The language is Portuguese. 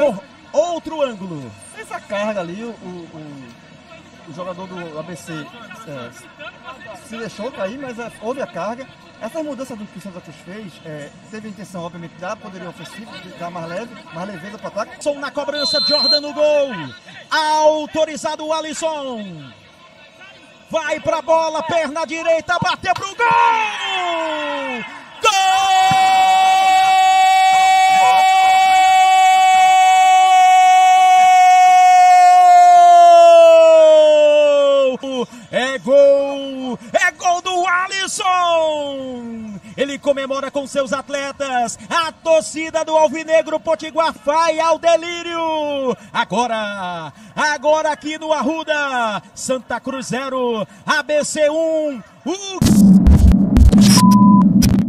por outro ângulo. Essa carga ali, o, o, o jogador do ABC é, se deixou cair, mas é, houve a carga. Essa mudança do que o Cruz fez, é, teve a intenção, obviamente, de dar poderio ofensivo, de dar mais leve, mais leveza para o ataque. Sou na cobrança, Jordan no gol. Autorizado o Alisson. Vai pra bola, perna direita, bateu pro gol! É gol do Alisson! Ele comemora com seus atletas. A torcida do Alvinegro Potiguar vai ao delírio. Agora, agora aqui no Arruda, Santa Cruz 0, ABC 1. Um,